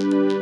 Música